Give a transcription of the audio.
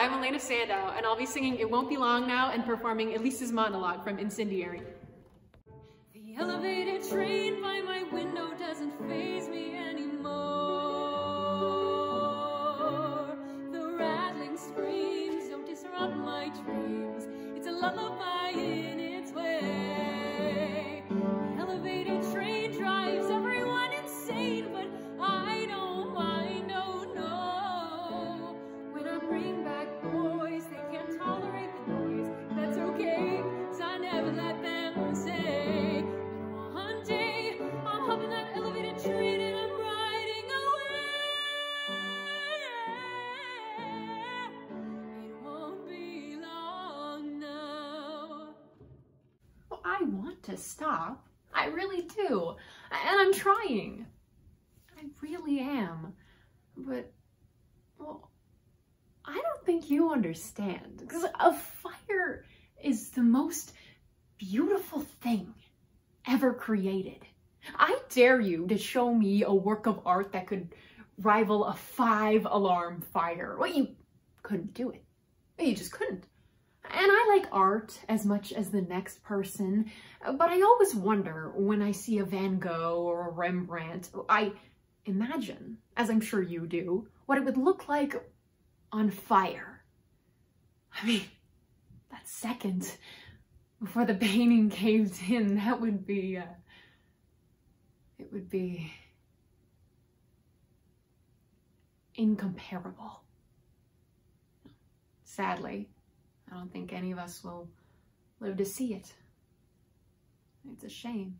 I'm Alaina Sandau, and I'll be singing It Won't Be Long Now and performing Elise's monologue from Incendiary. The elevated train by my window doesn't me anymore. The rattling screams don't disrupt my dreams. It's a lullaby in I want to stop. I really do. And I'm trying. I really am. But, well, I don't think you understand. Because a fire is the most beautiful thing ever created. I dare you to show me a work of art that could rival a five alarm fire. Well, you couldn't do it. You just couldn't. And I like art as much as the next person, but I always wonder when I see a Van Gogh or a Rembrandt, I imagine, as I'm sure you do, what it would look like on fire. I mean, that second before the painting caved in, that would be, uh, it would be incomparable. Sadly, I don't think any of us will live to see it. It's a shame.